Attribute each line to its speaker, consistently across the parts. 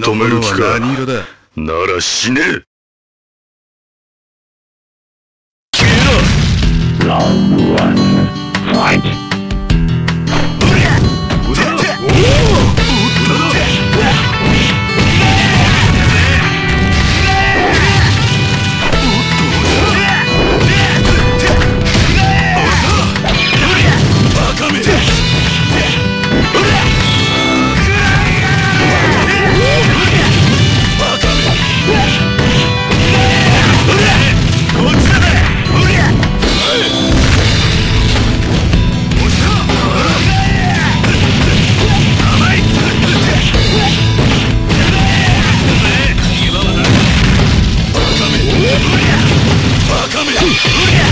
Speaker 1: 止める気か。何色だなら死ね。
Speaker 2: ラウンドワン
Speaker 1: coming.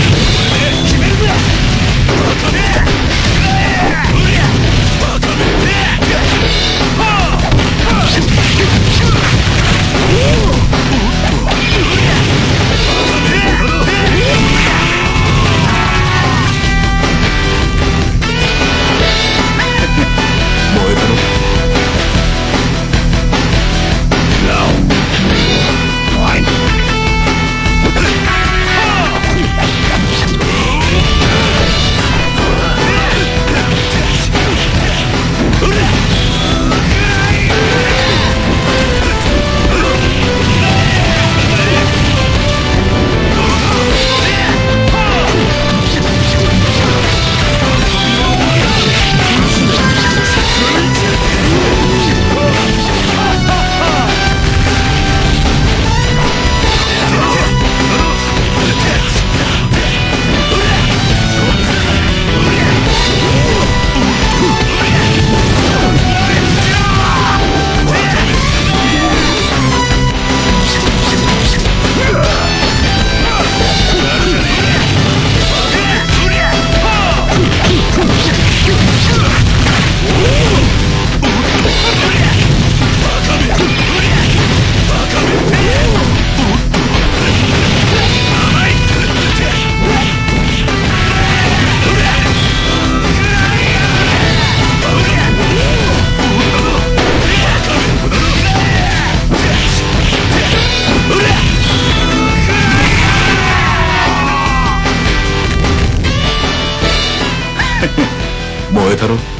Speaker 1: 다뤄.